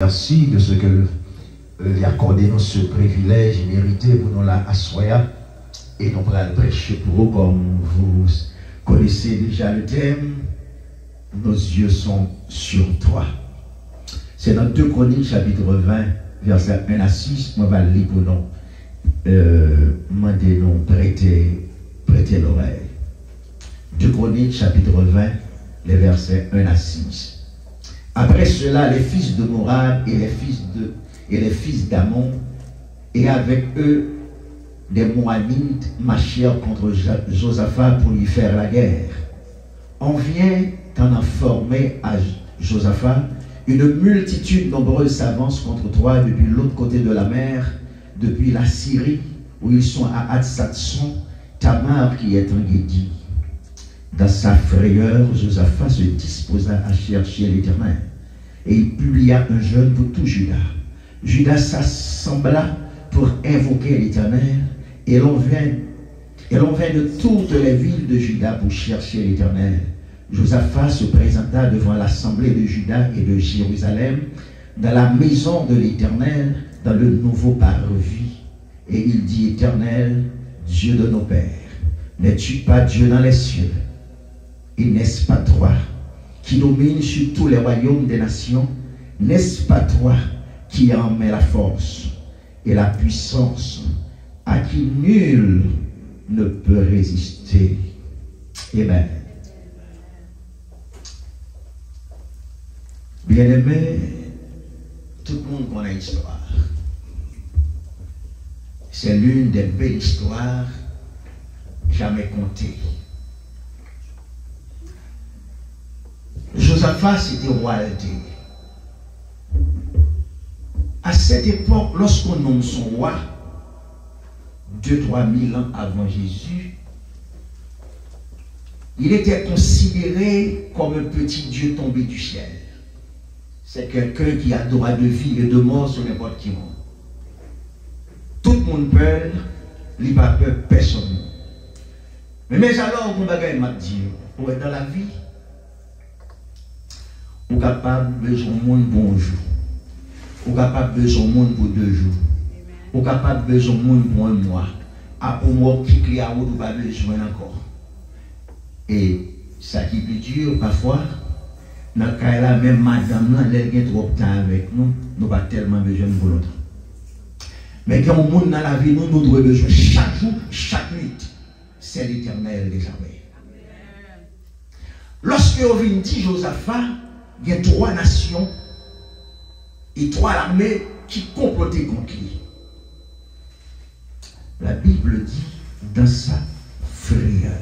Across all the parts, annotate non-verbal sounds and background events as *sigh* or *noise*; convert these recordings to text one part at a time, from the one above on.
Merci de ce que lui accordé ce privilège mérité pour nous la assoya et nous pourrons prêcher pour vous comme vous connaissez déjà le thème. Nos yeux sont sur toi. C'est dans 2 Chroniques chapitre 20 verset 1 à 6. Moi, je vais lire pour nous. Euh, nous prêter, prêter l'oreille. 2 Chroniques chapitre 20, les versets 1 à 6. Après cela, les fils de Morab et les fils de et d'Amon et avec eux des Moabites marchèrent contre Josaphat pour lui faire la guerre. On vient en informer à Josaphat, une multitude nombreuse s'avance contre toi depuis l'autre côté de la mer, depuis la Syrie, où ils sont à Atsatson, Tamar qui est en Guédi. Dans sa frayeur, Josaphat se disposa à chercher l'Éternel. Et il publia un jeûne pour tout Judas. Judas s'assembla pour invoquer l'Éternel. Et l'on vint, et l'on vint de toutes les villes de Judas pour chercher l'Éternel. Josaphat se présenta devant l'assemblée de Judas et de Jérusalem dans la maison de l'Éternel, dans le nouveau parvis. Et il dit, Éternel, Dieu de nos pères, n'es-tu pas Dieu dans les cieux? Et n'est-ce pas toi qui domine sur tous les royaumes des nations? N'est-ce pas toi qui en met la force et la puissance à qui nul ne peut résister? Amen. Bien-aimé, tout le monde connaît l'histoire. C'est l'une des belles histoires jamais contées. Josaphat, c'était royauté. À cette époque, lorsqu'on nomme son roi, 2-3 000 ans avant Jésus, il était considéré comme un petit Dieu tombé du ciel. C'est quelqu'un qui a droit de vie et de mort sur n'importe qui monde. Tout le monde peur, il n'a pas peur personne. Mais, mais alors, on va dire, pour être dans la vie, est capable de besoin monde bonjour. On est capable de besoin monde pour deux jours. Est capable de besoin monde pour un mois. Après moi, qui clé à vous, pas besoin encore. Et ça qui est plus dur, parfois, dans le cas là, même madame, là, elle est trop temps avec nous, nous pas tellement besoin de l'autre. Mais quand on monde dans la vie, nous, nous devons besoin chaque jour, chaque nuit. C'est l'éternel des armées. Lorsque on vient dire Josaphat, il y a trois nations et trois armées qui complotaient contre lui. La Bible dit dans sa frayeur.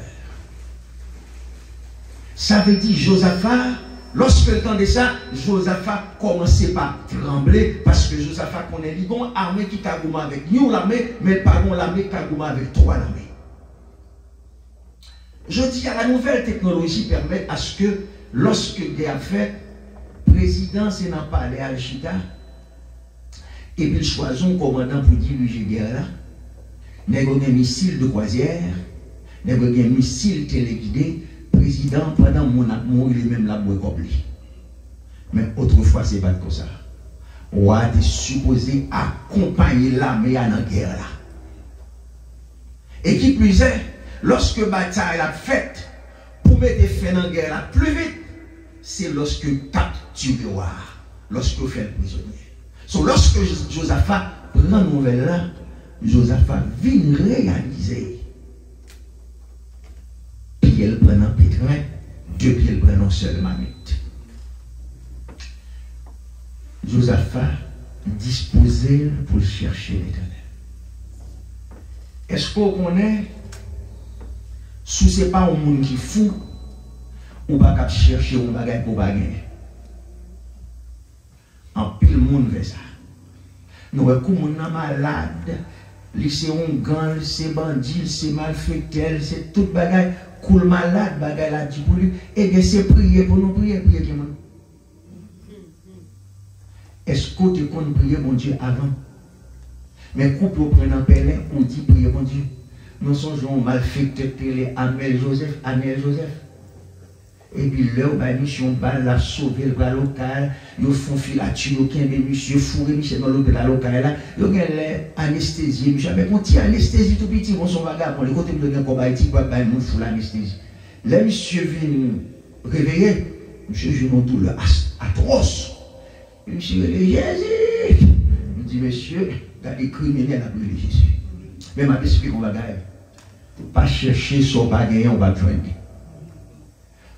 Ça veut dire Josaphat, lorsque le temps de ça, Josaphat commençait par trembler parce que Josaphat connaît les bon armée qui kagouma avec nous l'armée, mais pas l'armée kagouma avec trois armées. Je dis à la nouvelle technologie permet à ce que lorsque guerre fait, prezident se nan pale al chita, epi l chwazon komandan pou dirije gèr la, negro gen misil de kwazièr, negro gen misil telegide, prezident padan moun ak moun li mèm la mwen kop li. Men otrefwa se bat ko sa. Ouwa te supose akompanyi la mè ya nan gèr la. E ki plize, loske batay la fèt, pou mè te fè nan gèr la plu vit, se loske kat lorsque capturé, lorsque vous faites prisonnier. So, lorsque Josaphat prend nouvelle là, Josaphat vient réaliser. Puis elle prend un pétrin, deux pieds elle prend un seul mamite. Josaphat disposé pour chercher l'éternel. Est-ce qu'on connaît, si ce n'est pas un monde qui fou, on va chercher un bagage pour gagner. En pile monde fait ça. Nous avons un malade, c'est un gang, c'est bandit, c'est malfaiteur, c'est tout bagage. Cool malade, bagage là dit pour lui. Et bien c'est prier pour nous prier, prier qui Est-ce que tu connais prier mon Dieu avant? Mais couple un pèlerin, on dit prier mon Dieu. Nous sommes malfaiteur, Amel Joseph, Amel Joseph. Et puis là, bah, mission balle la sauver le bras local, ils font filature, ils ont monsieur fourré monsieur dans l'hôpital local là, ils ont anesthésie, monsieur avec mon petit anesthésie tout petit, bon son vagabond, les côtés de combat, il va bah, nous l'anesthésie. Là, monsieur vient réveiller, monsieur joue une douleur atroce. Monsieur dit Jésus. Il dit, monsieur, il a des criminels à brûler Jésus. Mais ma expliqué qu'on va gagner. Pas chercher son bagage, on va joindre.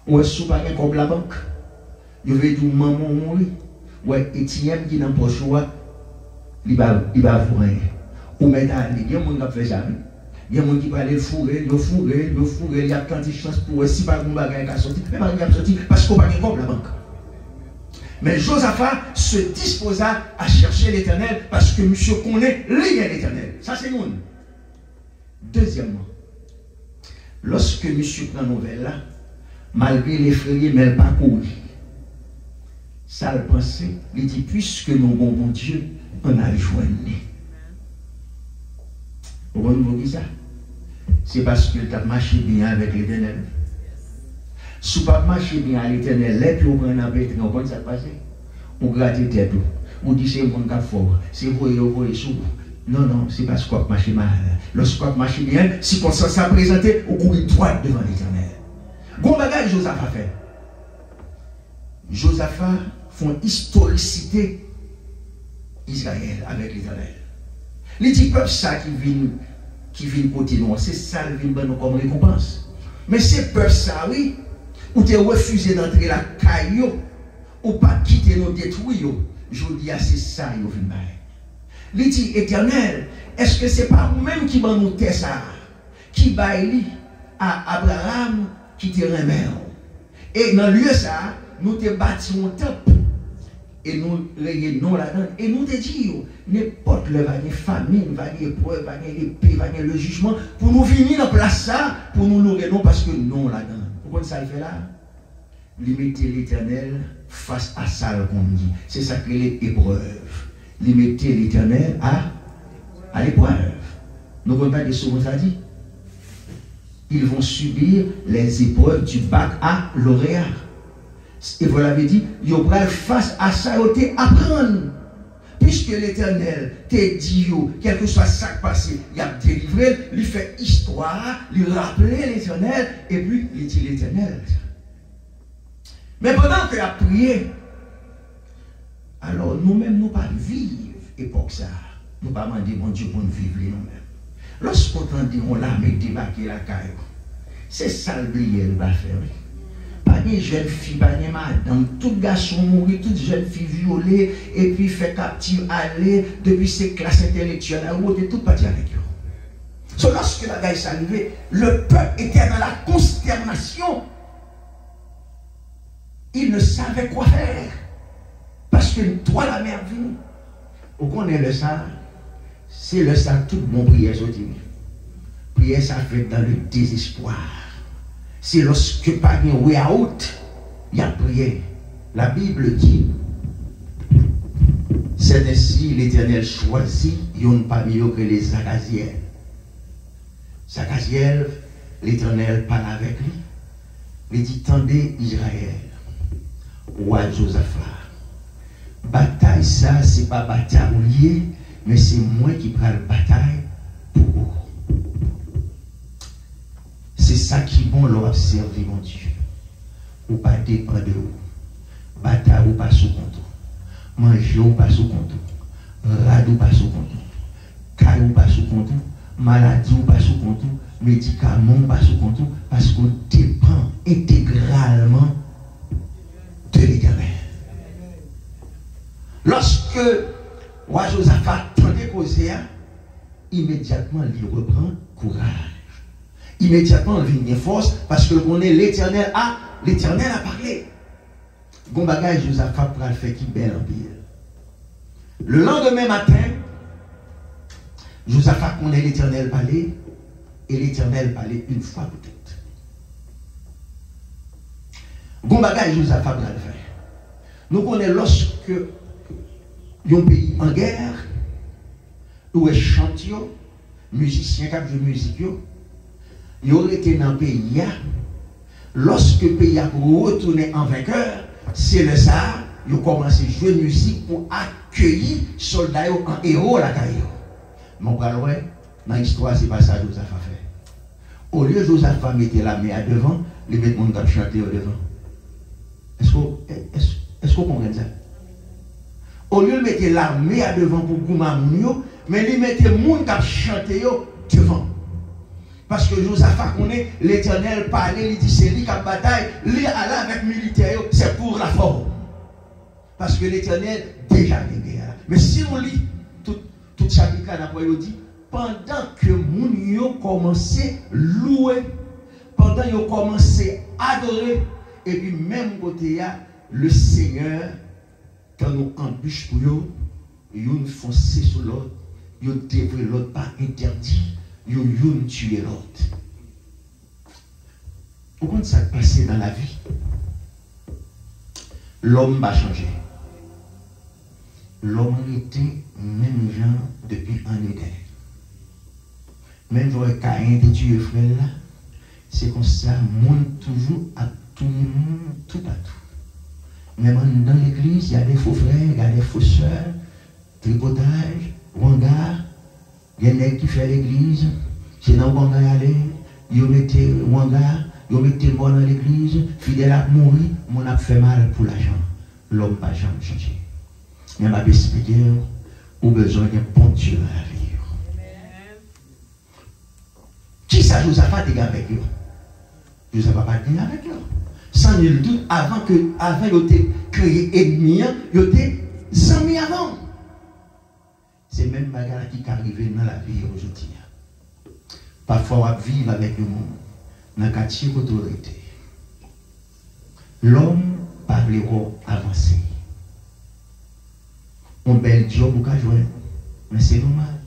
Ou est-ce pas comme la banque? Je vais dire maman mourir. Ouais, Etienne qui dans poche il va il va vous rien. Ou mettre il y a gens qui fait jamais. Il y a gens qui va aller fourrer, le fourrer, le fourrer, il y a tant de chances pour si pas un bagage qui a sorti, mais pas qui sorti parce qu'on pas comme la banque. Mais Josaphat se disposa à chercher l'éternel parce que monsieur connaît l'éternel. Ça c'est nous. Deuxièmement, lorsque monsieur prend nouvelle là, malgré les frayés, mais pas couru. Ça le pensait, il dit, puisque nous avons bon Dieu, on a joint. Vous comprenez ça? C'est parce que tu as marché bien avec l'éternel. Si tu as marché bien avec l'éternel, on prend un bête, on compte ça passer. On gratte tête, on dit c'est mon cap fort, c'est vous et vous et sous. Non, non, c'est parce qu'on marche mal. Lorsqu'on marche bien, si on s'en présenté, on court droit devant l'éternel. Bon bagage Josaphat fait. Josaphat font historicité Israël avec l'éternel. Les petits peuples ça qui viennent qui viennent côté nous, c'est ça qui vient nous comme récompense. Mais ces peuples ça, oui, ou tu refusé d'entrer la caillou, ou pas quitter nos détruits, je dis, c'est ça, ils viennent Il dit, éternel, est-ce que c'est pas vous-même qui m'en nous ça, qui baille à Abraham, qui te remet. Et dans lieu ça, nous te bâti un. Et nous non là-dedans. Et nous te disons, n'importe le va famine, va épreuve, va l'épée, va le jugement, pour nous venir dans place ça, pour nous nourrir, non parce que non là-dedans. Pourquoi ça le fait là? Limiter l'éternel face à ça qu'on dit. C'est ça que l'épreuve. Limiter l'éternel à, à l'épreuve. Nous ne pas souvent ça dit? Ils vont subir les épreuves du bac à lauréat. Et vous l'avez dit, ils vont face à ça, ils apprendre. Puisque l'éternel t'a dit, quel que soit ça qui passé, il a délivré, il fait histoire, il rappelait l'éternel, et puis il dit l'éternel. Mais pendant qu'il a prié, alors nous-mêmes, nous pas vivre époque ça. Nous pas demander, mon Dieu, pour nous vivre nous-mêmes. Lorsqu'on dit on l'armée débarquer la caille, c'est ça le qu'elle va faire. Pas des jeunes filles, pas des madame, tout garçon mourir, toute jeune fille violée, et puis fait captive aller depuis ses classes intellectuelles à et tout parti avec eux. So, lorsque la guerre est arrivée, le peuple était dans la consternation. Il ne savait quoi faire. Parce que toi, la mère vient. Vous connaissez le ça c'est le ça tout mon prière aujourd'hui. Prière ça fait dans le désespoir. C'est lorsque pas un way out, il y a prié. La Bible dit c'est ainsi l'Éternel choisit yon parmi mieux que les Zachaziel. Zachaziel, l'Éternel parle avec lui. Il dit Tendez Israël, roi Josaphat. Bataille ça, c'est pas bataille liée mais c'est moi qui prends la bataille pour vous. C'est ça qui bon leur servir, mon Dieu. Ou pas dépendre de vous. Bataille ou pas sous compte. Manger ou pas sous compte. Rad ou pas sous compte. Caille ou pas sous compte. Maladie ou pas sous compte. Médicament ou pas sous compte. Parce qu'on dépend intégralement de l'éternel. Lorsque Roi Josaphat tendait causer, immédiatement il reprend courage. Immédiatement il vient force parce que on est l'éternel a, l'éternel a parlé. Bon bagage Josaphat pour qui belle en. Le lendemain matin, Josaphat connaît l'éternel parler et l'éternel parler une fois peut-être. Bagage Josaphat pour faire. Nous connaissons lorsque un pays en guerre, où est chantier, musicien qui joué musique, ils auraient été dans le pays, lorsque le pays a retourné en vainqueur, c'est le ça, ils ont commencé à jouer musique pour accueillir les soldats en héros la carrière. Mon frère, dans l'histoire, c'est pas ça que Joseph a fait. Au lieu de Joseph mettre la main devant, les mettre mon chanter au devant. Est-ce qu'on comprend ça? Au lieu de mettre l'armée à devant pour Goumamounio, mais il mettait monde qui chanté devant. Parce que Josaphat connaît l'éternel parlait, il dit c'est lui qui a bataille, lui aller avec militaire, c'est pour la forme. Parce que l'éternel déjà gagné. Mais si on lit tout, tout chapitre il dit, pendant que moun commencé à louer, pendant qu'ils ont commencé à adorer, et puis même côté le Seigneur, quand nous embûche pour eux, ils foncé sur l'autre, ils dévoué l'autre pas interdit yon tuer l'autre. Pourquoi ça passé dans la vie? L'homme va changer. L'homme était même gens depuis un Éden. Même quand Caïn était tué frère c'est comme ça, monde toujours à tout le monde, tout à tout. Même dans l'église, il y a des faux frères, il y a des faux soeurs, tripotage, regard, il y a des qui fait l'église, c'est dans Wanga aller, ils mettent Wanga, ils mettent mort dans l'église, fidèle à mourir, mon a fait mal pour l'argent. L'homme n'a jamais changé. Mais vais expliquer, ou besoin d'un bon Dieu la vie. Qui ça Josaphat est avec eux? Josaphat pas avec eux. Sans nul doute, avant que, avant qu'il créé ennemi, il était amis avant. C'est même bagarre qui est arrivé dans la vie aujourd'hui. Parfois, on vivre avec le monde dans le quartier d'autorité. L'homme parlera avancer. On bel job pour jouer, mais c'est normal.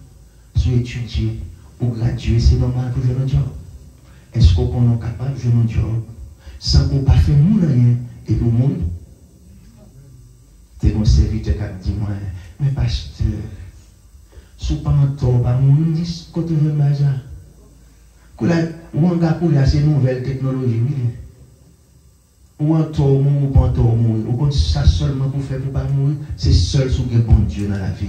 Si étudier ou graduer, c'est normal pour jouer un job. Est-ce qu'on est capable de jouer un job? Sans qu'on pas fait rien et pour le monde? C'est mon serviteur qui a dit, moi, mais pasteur, si pas un tort, pas mon dit, quand tu veux ou un gars pour c'est nouvelle technologie, oui. Ou un tour ou pas tour mourir. Ou ça seulement pour faire pour pas mourir, c'est seul sous le bon Dieu dans la vie.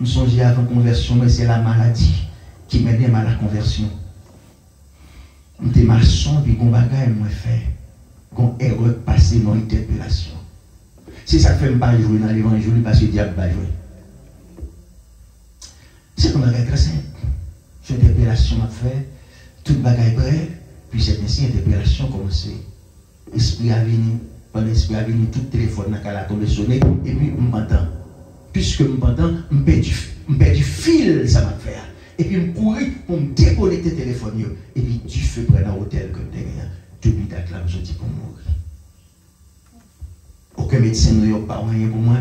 Nous songeons avant la conversion, mais c'est la maladie qui m'aide à la conversion. Nous sommes maçons, puis on bagaille, moi fait. Qu'on erreur passée dans l'interpellation. C'est ça que fait pas jouer dans l'évangile parce que le diable va jouer. C'est un bagage très simple cette interpellation a fait, toute bagaille prêt, puis cette ainsi interpellation a commencé. L'esprit a venu, pendant l'esprit a venu, tout téléphone a tombé sonné, et puis on m'entend. Puisque on m'entend, on perd du fil, ça m'a fait. Et puis on courir pour me déconnecter le téléphone, et puis du feu près dans l'hôtel comme derrière. Depuis date là, je dis pour mourir. Aucun médecin n'a pas rien pour moi.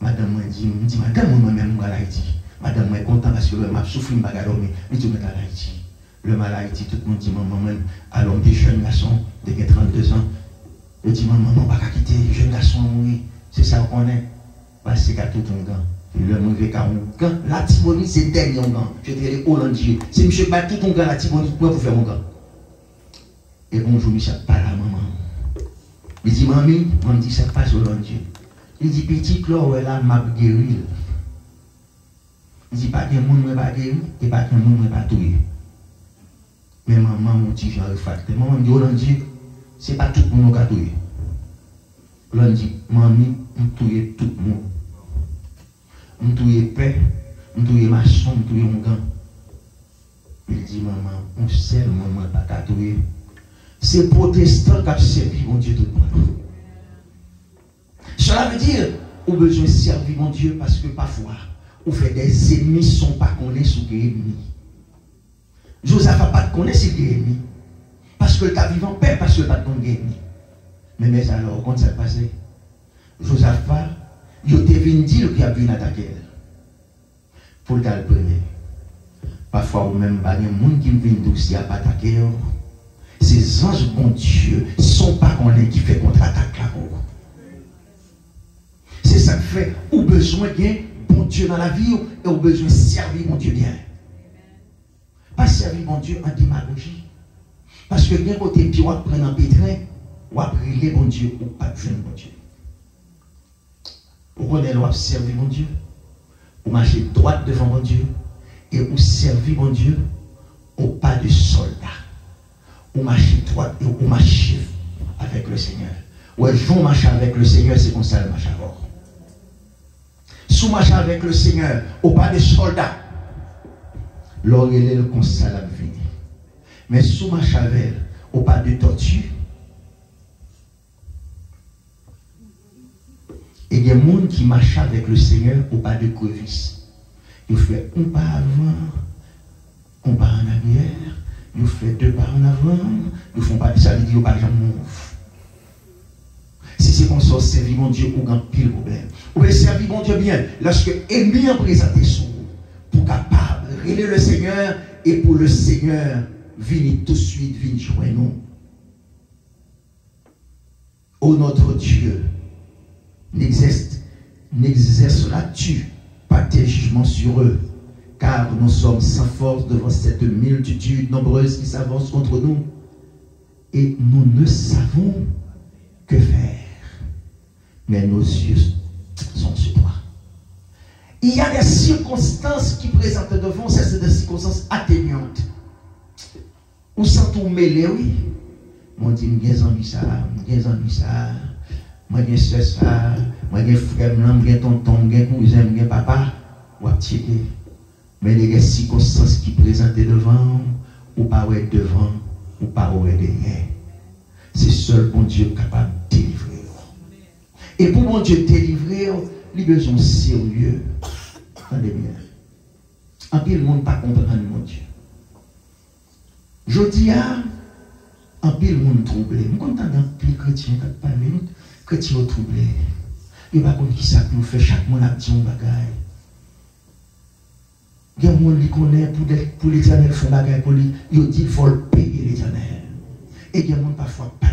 Madame m'a dit, dit, madame, moi-même, moi, elle dit. Madame, je suis content parce que je m'a souffert, je suis dormi. Mais tu mets à Haïti. Le mal à Haïti, tout le monde dit, maman, même, alors des jeunes garçons de 32 ans, je dis, maman, maman, pas quitter, les jeunes garçons, oui, c'est ça qu'on est. Parce que tout un gant. Le moun ve karoun. La Tibonite se den yon gan. Je te le Hollandie. Se msye bati ton gan la Tibonite, mwen pou fè moun gan. E bonjou mi sa pa la maman. Li di mami, mwen di sa pa se Hollandie. Li di piti klo wè la map geril. Li di pati moun mwen pa geril, e pati moun mwen pa touye. Men maman mwen ti jan refakte. Maman di Hollandie, se pa tout moun mwen ka touye. Hollandie, mami mwen touye tout moun. On tué paix, on tué maçon, on tué mon gant. Il dit, maman, on le monde pas tué. C'est protestant qui a servi mon Dieu tout le monde. Cela veut dire, on a besoin de servir mon Dieu parce que parfois, ou fait des ennemis sont pas connus sous des ennemis. Joseph n'a pas connu ces ennemis. Parce que tu vivant en paix, parce que tu pas de ennemi. Mais, mais alors, quand ça passé, Joseph, il était venu dire qu'il a venu attaquer. Pour le premier. Parfois, ou même, il y a des gens qui viennent aussi à attaquer. Ces anges, bon Dieu, ne sont pas connus qui fait contre-attaque. C'est ça qui fait, ou besoin d'un mon Dieu dans la vie et au besoin de servir mon Dieu bien. Pas servir mon Dieu en démagogie. Parce que bien côté puis on prend un pétrin, on prier bon Dieu ou pas de bon Dieu. Vous connaissez servir mon Dieu, ou marcher droit devant mon Dieu, et ou servir mon Dieu? Au pas de soldats. Ou marcher droit et ou marcher avec le Seigneur. Ouais, je marche avec le Seigneur, c'est comme ça le marche avant. Sous marche avec le Seigneur, au pas de soldats. L'or est le conseil à venir. Mais sous marche avec, au pas de tortue. Et des gens qui marchent avec le Seigneur au pas de crevice. Ils font un pas avant, un pas en arrière, ils font deux pas en avant, ils font pas ça, ils disent pas jamais Si c'est comme ça, servir mon Dieu ou un pile problème. Ou bien servir mon Dieu bien, lorsque ennemi a présenté son pour capable de le Seigneur et pour le Seigneur venir tout de suite, venir joindre nous. Ô notre Dieu, n'exerceras-tu pas tes jugements sur eux? Car nous sommes sans force devant cette multitude nombreuse qui s'avance contre nous et nous ne savons que faire. Mais nos yeux sont sur toi. Il y a des circonstances qui présentent devant, c'est des circonstances atténuantes. Ou sans tout mêler, oui? Mon j'ai envie ça, ça Mwen gen sres pa, mwen gen frem nan, mwen gen tonton, mwen gen kouzen, mwen gen papa, wap tchede. Men gen si konsans ki prezante devan, ou pa wè devan, ou pa wè denye. Se sol bon Diyo kapab delivre yo. E pou bon Diyo delivre yo, li bezon serye. Tande bien. Anpil moun pa kompran moun Diyo. Jodi ya, anpil moun trouble. Mwen kontan anpil kretien kat pale moun. Que tu es troublé. Il n'y a pas qui ça nous fait chaque monde a dit un bagage. Il y a gens qui connaissent pour, pour l'éternel faire bagage pour lui. Il dit faut le payer l'éternel. Et il y a gens parfois pas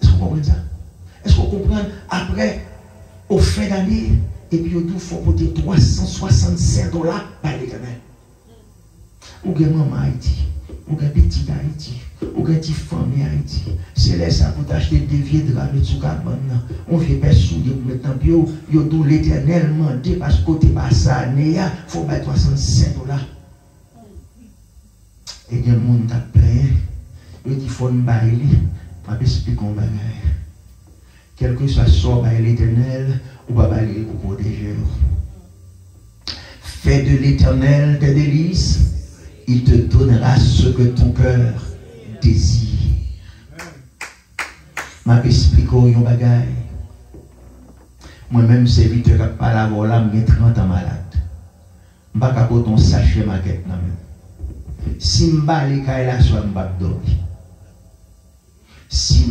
Est-ce qu'on comprend ça? Est-ce qu'on comprend? Après, au fin d'année, et puis il faut porter 365 dollars par l'éternel? Ou bien maman Haïti, ou bien petit Haïti. Ou quand tu famille Haïti, c'est là ça pour t'acheter des vieux draps de Tsoukaban. On vient pas souiller pour mettre en bio, yo mandé parce que côté pas ça, il faut mettre 65 dollars. Et il y a des gens qui ont plein, il dit faut me bailler, je vais expliquer comment Quel que soit sort par l'éternel, ou bailler pour protéger. Fais de l'éternel tes délices, il te donnera ce que ton cœur désir. Je expliquer un bagage. Moi-même, serviteur qui pas la voilà, j'ai 30 ans malade. Vais pas ton sachet maquette. Si je vais aller la soie, je vais dormir. Si je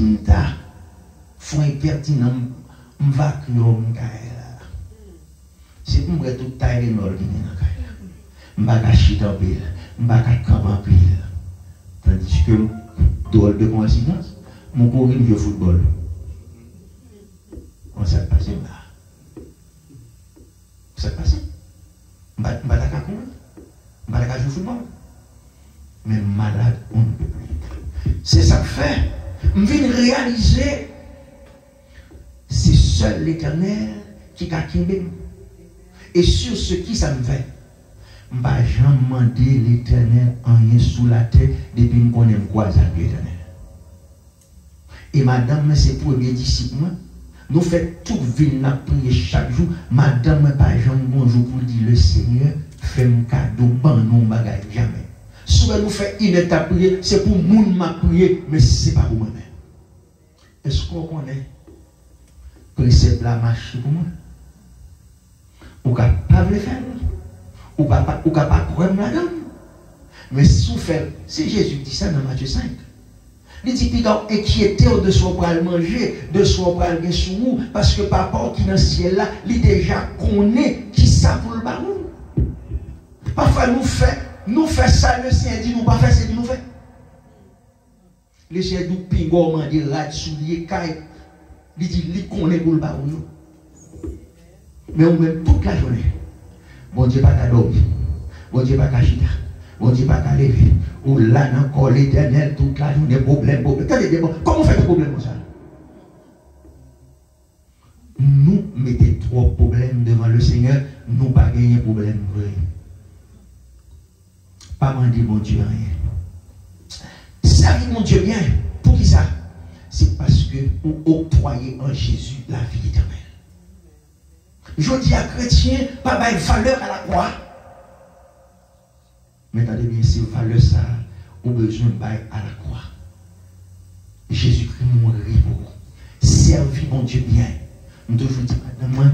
suis impertinent, là. Si je vais tout ne vais pas chiter en pile, camper en pile. Tandis que, drôle de coïncidence, mon courir le football. On s'est passé là. s'est passé. Vais pas courir. Vais pas jouer au football. Mais malade, on ne peut plus. C'est ça que fait. Je viens réaliser, c'est seul l'éternel qui a Et sur ce qui ça me fait je ne jamais demander l'éternel en rien sous la tête depuis que je connais l'éternel. Et madame, c'est pour les disciples. Nous faisons toute vie, nous prier chaque jour. Madame, pas jamais bonjour pour dire le Seigneur, fait un cadeau, ban non bagage, jamais. Souvent nous faisons une étape prier, c'est pour monde m'a prier, mais ce n'est pas pour moi-même. Est-ce qu'on connaît que c'est la marche pour moi? Ou capable de faire? Ou pas ou pas croire madame. Mais souffert, c'est Jésus dit ça dans Matthieu 5. Il dit, puis inquiété de ce qu'on va manger, de va manger sous nous, parce que papa qui est dans ciel là, il déjà connaît qui ça pour le baron. Parfois nous fait, nous fait ça, le Seigneur dit, nous pas faire ce qu'il nous fait. Le Seigneur dit, pingo, dit, rad, soulier, caille. Il dit, il connaît pour le baron. Mais on met toute la journée. Bon Dieu pas qu'à dormir. Bon Dieu pas qu'à chita. On dit pas qu'à lever. Ou là, encore l'éternel, toute la journée, problème, problème. Comment fait des problèmes ça? Nous mettons trop de problèmes devant le Seigneur, nous pas gagner problème. Pas demander mon Dieu rien. Servir mon Dieu bien. Pour qui ça? C'est parce que vous octroyez en Jésus la vie éternelle. Je dis à chrétien, pas de valeur à la croix. Mais attendez bien, c'est valeur ça, besoin de à la croix. Jésus-Christ mourit pour vous. Servis mon Dieu bien. Nous devons dire, madame,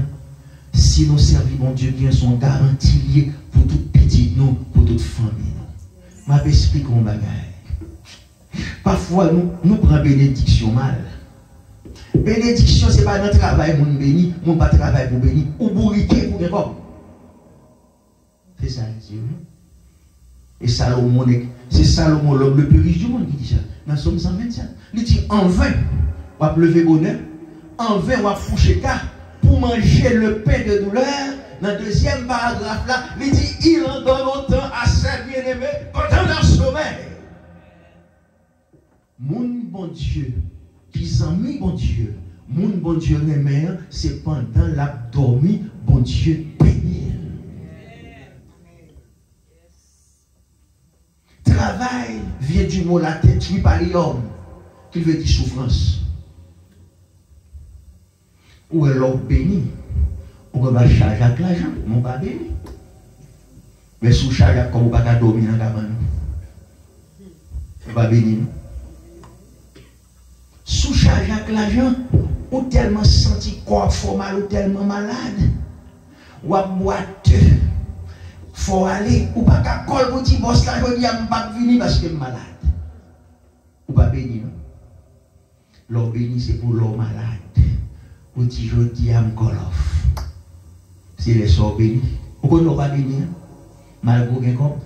si nous servons mon Dieu bien, sont garantis pour toute petite nous, pour toute famille nous. Je vais. Parfois, nous, nous prenons bénédiction mal. Bénédiction, ce n'est pas notre travail, mon béni, mon pas travail pour bénir, ou bourriquer pour gagner C'est ça, Dieu. Et Salomon, c'est Salomon, l'homme le plus riche du monde qui dit ça. Dans Somme 127. Il dit en vain, on va lever bonheur, en vain, on va coucher car pour manger le pain de douleur. Dans le deuxième paragraphe là, il dit il en donne autant à ses bien-aimés pendant leur sommeil. Mon bon Dieu, qui mis bon Dieu, mon bon Dieu mère, c'est pendant l'abdomen, bon Dieu béni. Travail vient du mot latin tripalium, qui veut dire souffrance. Ou l'homme béni? Ou va charger avec l'argent, mon pas béni? Mais sous charge comme on va dormir dans la cabane. On va béni. Sous charge avec l'argent, ou tellement senti corps formal ou tellement malade. Ou à boiteux faut aller, ou pas qu'à col pour dire boss là, je dis, je pas venir parce que je suis malade. Ou pas béni, non? L'homme béni, c'est pour l'homme malade. Ou dit, je dis, je call off. C'est les sorts bénis. Ou qu'on pas béni, malgré un compte,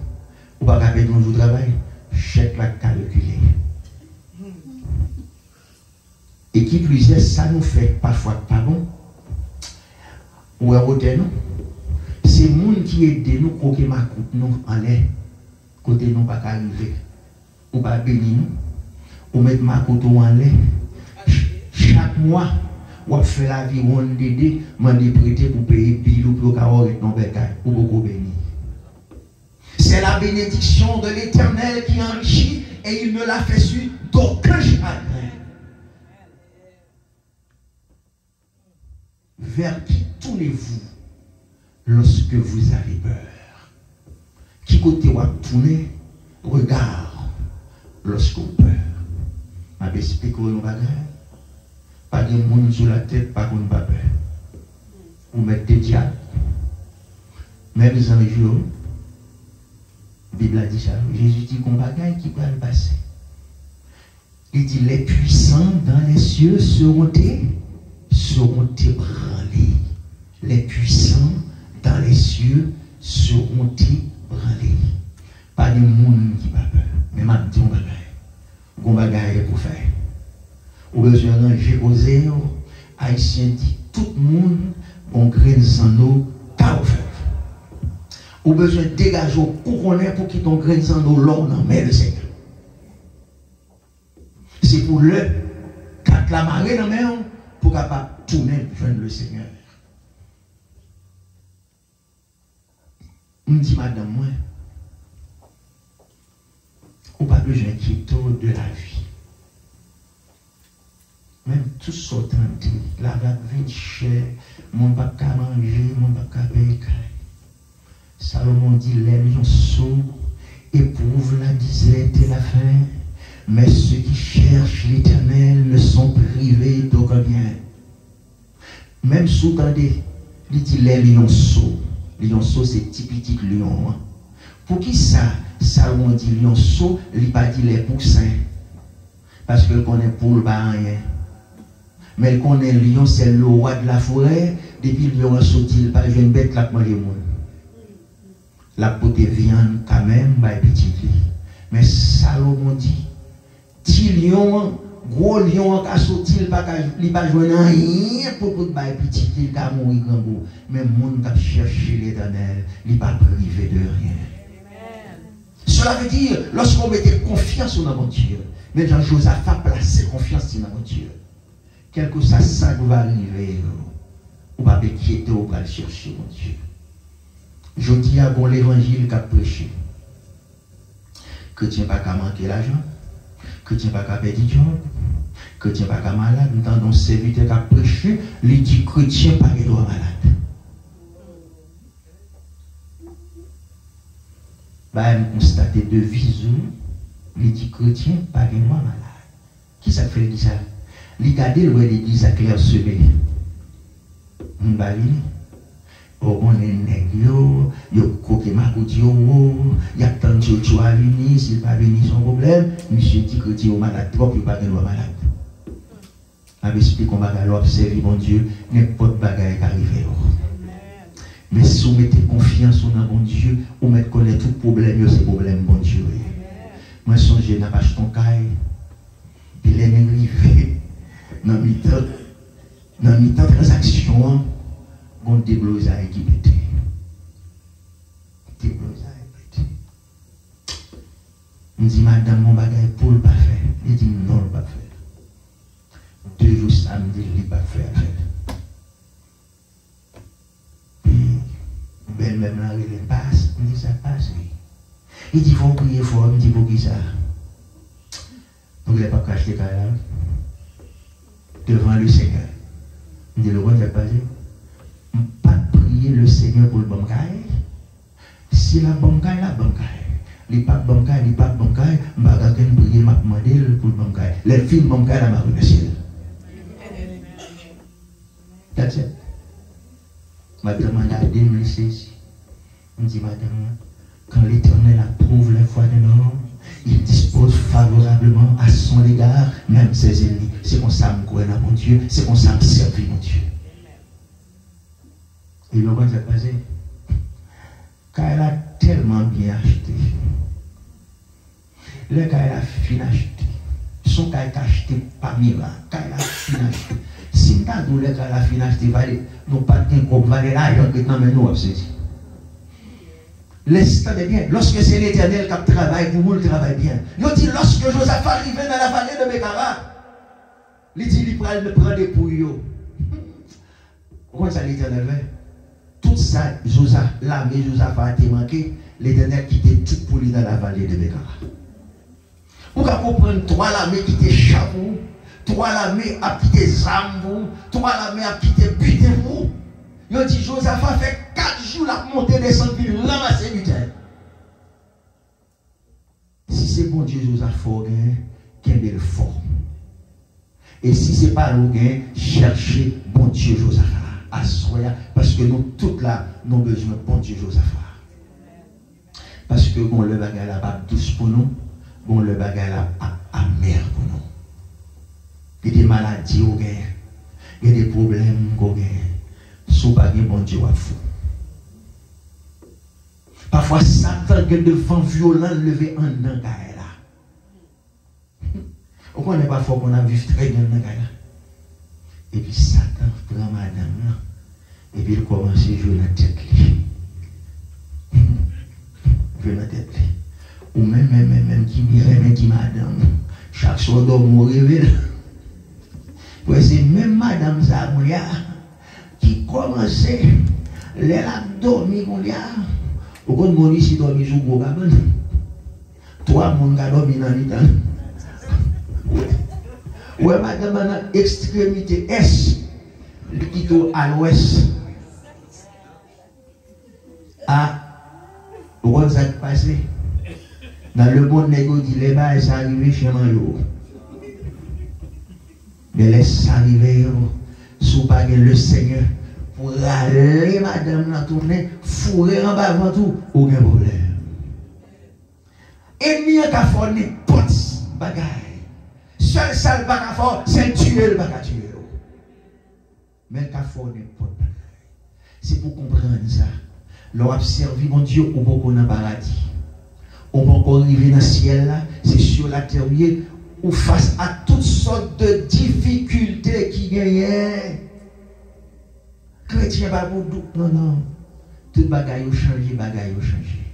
ou pas qu'à perdre un travail, chèque la calculé. Et qui plus est, ça nous fait parfois pas bon. Ou est non? c'est le monde qui aide nous, qui ma coupe nous en l'air, côté nous pas arriver. Ou pas bénir nous, ou mettre ma coupe en l'air. Chaque mois, on fait la vie, on aide, on prêter pour payer pile ou pour avoir non bécaye, ou beaucoup béni. C'est la bénédiction de l'éternel qui enrichit et il ne l'a fait suivre d'aucun chagrin. Vers qui tournez-vous lorsque vous avez peur. Qui côté vous tourner, regarde lorsqu'on peur. Je vais expliquer nos bagages. Pas de monde sur la tête, pas pas peur. Vous mettez des diables. Même les anges, la Bible a dit ça. Jésus dit qu'on bagaille qui va le passer. Il dit les puissants dans les cieux seront seront ébranlés. Les puissants dans les cieux seront ébranlés. Pas de monde qui pas peur. Mais m'a dit on va On va pour faire. Au besoin ranger aux airs, Haïtien dit tout le monde, on graine sans eau, car Au besoin dégager au couronner pour qu'il ton graine sans eau l'homme dans le Seigneur. C'est pour le, quand la marée dans la mer, pour capable tourner le Seigneur. On dit, madame, moi, ou pas besoin d'inquiétude de la vie. Même tout sortant la vague vient cher, mon pas qu'à manger, mon pas qu'à payer. Salomon dit, les lions sourds éprouvent la disette et la faim, mais ceux qui cherchent l'éternel ne sont privés d'aucun bien. Même sous il dit les lions sourds lionceau, c'est typique lion. Hein. Pour qui ça, Salomon dit lionceau, il pas dit les poussins? Parce que connaît pour le rien. Mais il connaît lion, c'est le roi de la forêt. Depuis lion sorti, il pas une bête là manger monde. La de viande quand même, bah petit. Mais Salomon dit, petit lion, gros lion qui a sorti, il ne pas jouer rien pour pour petit, il mourir grand goût. Mais le monde qui cherché l'éternel, il pas privé de rien. Cela veut dire, lorsqu'on mettait confiance mon Dieu, mais Jean Josaphat placé confiance mon Dieu. Quel que soit ça va arriver, on va inquiéter, on va chercher mon Dieu. Je dis à bon l'évangile qu'a prêché. Que n'as pas qu'à manquer l'argent, n'as pas qu'à perdre tu n'as pas qu'à malade, nous avons serviteur qu'a prêché, il dit chrétien pas droit malade. bah, constater de visu, il dit chrétien, pas de moi malade. Qui ça fait ça? Il garde le l'église à clair semé. Venir. On est nègre, yo, yo coquet ma yo, y a tant de choses à venir, s'il pas venir son problème, monsieur dit que tu es malade trop, il pas de loi malade. Avec expliqué qu'on va observer mon Dieu, n'importe bagaille qui arrive. Mais si vous mettez confiance en mon Dieu, vous mettez connaître tout problème, c'est problème, bon Dieu. Moi, songe, j'ai pas ton caille. Puis les arrivé dans le temps, dans le temps transaction, on déblouse à qui pété. Déblouse à pété. On dit, madame, mon bagage pour le pas faire. Il dit, non, le pas faire. Deux jours samedi, il ne pas faire. belle même là, il passe, il dit ça passe, oui. Il dit, il faut prier fort, il dit, pour qui ça? Il n'a pas caché les là devant le Seigneur. Il dit, le roi va passer. Pas prier le Seigneur pour le bancaire. Si la bancaire, la bancaire. Les papes bancaires, les papes je ne vais prier, ma demander pour le bancaire. Les filles bancaires, la. That's it. Madame a gardé me ici. On dit, Madame, quand l'Éternel approuve la foi de l'homme, il dispose favorablement à son égard, même ses ennemis. C'est comme ça que mon Dieu, c'est comme ça que je servis mon Dieu. Et le s'est passé. Car elle a tellement bien acheté. Le cas elle a fini acheté. Son cas est acheté par miracle. Car elle a fini acheté. Si nous avons le cas elle a fini acheté, nous pas de comme valer l'argent que nous nous saisi. Laisse bien. Lorsque c'est l'éternel qui travaille pour vous, il travaille bien. Il dit, lorsque Josaphat arrivait dans la vallée de Mekara, il dit, il prend des pouilles. Pourquoi ça l'éternel fait Tout ça, Josaphat, l'armée Josaphat a été manqué, l'éternel quittait tout pour lui dans la vallée de Mekara. Vous pouvez comprendre, toi l'armée qui était chapeau, toi l'armée a quitté Zambou, toi l'armée a quitté vous. Il dit, Josaphat fait quatre jours la montée descendre, puis ramasser du. Si c'est bon Dieu Josaphat, qu'il y le fort. Et si ce n'est pas nous, cherchez bon Dieu Josaphat. Parce que nous, toutes là, nous avons besoin de bon Dieu Josaphat. Parce que bon, le bagage là pas douce pour nous, bon, le bagage là amer pour nous. Il y a des maladies, il y a des problèmes, il y a sous pas bon Dieu à fou. Parfois, Satan est devant violent levé en dans là. *laughs* On connaît parfois qu'on a vu très bien dans. Et puis Satan prend madame là. Et puis il commence à jouer dans la tête. *laughs* Jouer dans la tête. Ou même, même, même, même qui m'irait, même qui madame. Chaque soir, on doit réveille. C'est même madame ça, qui commençait, les la dormi qu'on y a. Pourquoi mon ici dormi? Toi, mon gars dormi dans l'état. Ouais, madame, à extrémité est, qui à l'ouest. Ah, vous ça passé? Dans le monde négocié, les bas, ça arrive chez moi. Mais laisse arriver, sous pas le Seigneur pour aller, madame, la tournée, fourrer en bas avant tout, aucun problème. Et mieux qu'à faire n'importe bagaille. Seul ça le faire, c'est. Mais n'importe bagaille. C'est pour comprendre ça. Leur a servi mon Dieu au bon le paradis. On va encore arriver dans le ciel là, c'est sur la terre face à toutes sortes de difficultés qui gagnent chrétien pas Non, non. Tout a changé, bagaille a changé.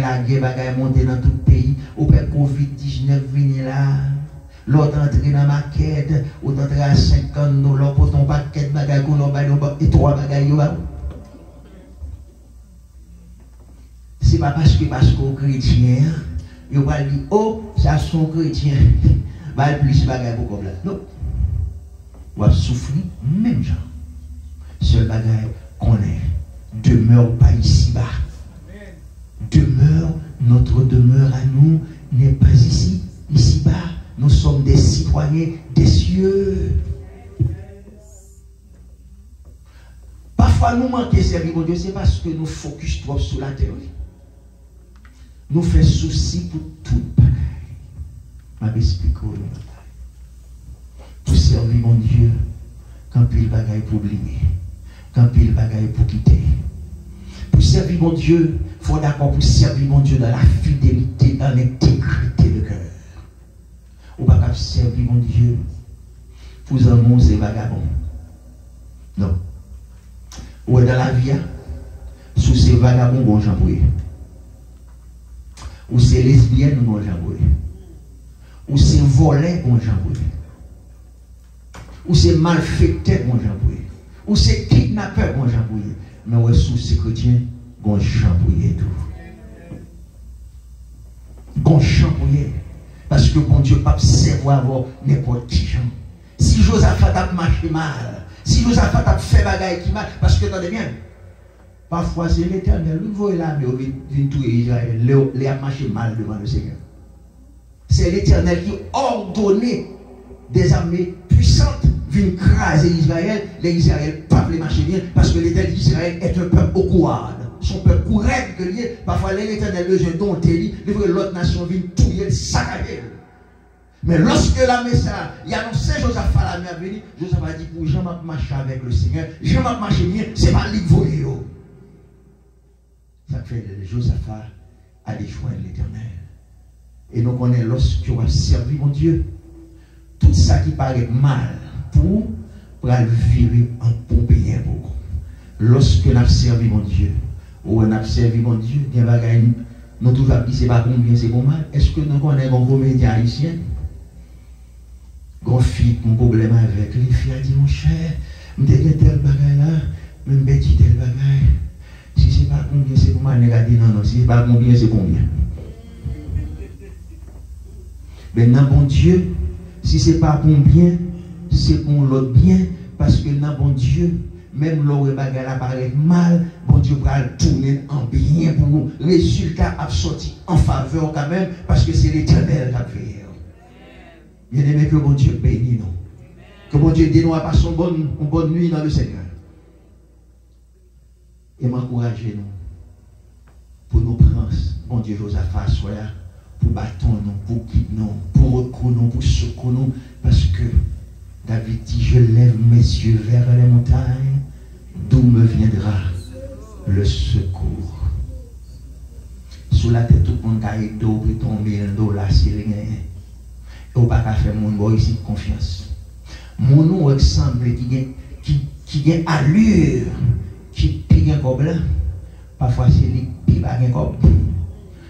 La guerre, monter dans tout le pays. Ou pas Covid-19 venir là. L'autre entrer dans ma quête. Ou entrer à 50 dollars pour ton paquet de bagaille qu'on a et trois bagailles. C'est pas parce que parce qu'on chrétien, il va dire, oh, ça sont chrétiens. *laughs* Va plus bagaille pour comme là. Non. On va souffrir même gens. Seul bagaille qu'on est demeure pas ici-bas. Demeure, notre demeure à nous n'est pas ici, ici-bas. Nous sommes des citoyens des cieux. Parfois, nous manquons servir mon Dieu, c'est parce que nous focus trop sur la théorie. Nous faisons souci pour tout Je vais expliquer Pour servir mon Dieu, quand il bagaille pour oublier, quand il bagaille pour quitter. Pour servir mon Dieu, il faut d'accord pour servir mon Dieu dans la fidélité, dans l'intégrité de cœur. Ou pas servir mon Dieu pour amours et vagabonds. Non. Ou dans la vie, hein, sous ces vagabonds, bon j'en Ou c'est lesbienne, bon j'en Ou c'est volé, bon j'en Ou c'est malfaiteur, bon j'en Ou c'est kidnappeur, bon j'en Mais ouais, sous ces chrétiens, bon chambouillé tout. Bon. Parce que bon Dieu, pas savoir n'importe qui gens. Si Josaphat a marché mal, si Josaphat a fait bagaille qui mal, parce que attendez bien, parfois c'est l'éternel, vous voyez mais vient tout Israël, les a marché mal devant le Seigneur. C'est l'éternel qui ordonné des armées puissantes viennent craser Israël, les Israël pas les marcher bien, parce que l'éternel d'Israël est un peuple au courant son peuple courait que lié, parfois l'éternel besoin dont il l'autre nation vient tout le saccager. Mais lorsque la message, il annoncé Josaphat la mer venue, Josaphat a dit pour Jean marcher avec le Seigneur, Jean marcher bien, c'est pas lui voyer. Ça fait Josaphat a joindre l'éternel. Et donc on est lorsque tu as servi mon Dieu, tout ça qui paraît mal pour, pour vivre en bon bien beaucoup. Lorsque nous avons servi mon Dieu, ou on a servi mon Dieu, y a nous toujours dit c'est pas combien c'est pour mal. Est-ce que nous connaissons un comédien haïtien? Gon fille, mon problème avec les filles a dit mon cher, je suis tel bagage là, je suis tel bagage. Si c'est pas combien c'est pour mal, dit non, non, si c'est pas combien c'est combien. Maintenant, bon Dieu, si c'est pas combien, c'est pour l'autre bien, parce que dans bon Dieu, même l'eau bagarre apparaît mal, bon Dieu va tourner en bien pour vous. Résultat a sorti en faveur quand même, parce que c'est l'éternel qui a fait. Bien aimé que bon Dieu bénisse nous. Que bon Dieu dit nous à passer une bonne, une bonne nuit dans le Seigneur. Et m'encourager nous pour nous prendre, bon Dieu, Josaphat, soit pour battre nous, pour quitter nous, pour reconnaître nous, pour secourir nous, parce que David dit, je lève mes yeux vers les montagnes, d'où me viendra le secours. Sou la tête, tout le monde a été ou peut tomber un dos là, si rien. Et ou pas qu'à faire mon boy ici confiance. Mon nom semble qui gagne qui, qui gagne allure, qui pigue un cob là. Parfois c'est lui qui bague un cob.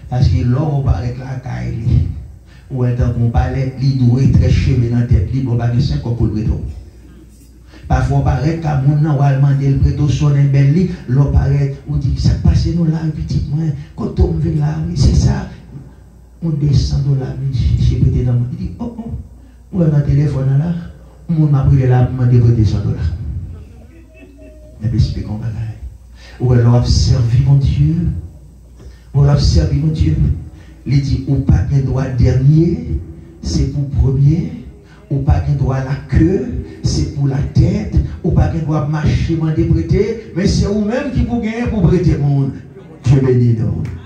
Parce que l'or va avec la caille. Ou un temps qu'on parlait, lui doit être chevé dans la tête, lui, bon, bah, de 5 ans pour le retour. Parfois, paraît qu'à mon nom, on va demander le préto son belle lit, l'on paraît, on dit, ça passe nous là, petit moi, quand on vient là, oui, c'est ça. On descend de là, chez pété dans il dit, oh, oh, on dans le téléphone là, on m'a pris là, on m'a dit, descendre là. Mais c'est qu'on va là. Ou alors, observer mon Dieu, ou alors, observer mon Dieu. Il dit, ou pas qu'un droit dernier, c'est pour premier. Ou pas qu'un droit la queue, c'est pour la tête. Ou pas qu'un droit marcher, m'en prêter. Mais c'est vous-même qui vous gagnez pour prêter monde. Dieu bénit donc.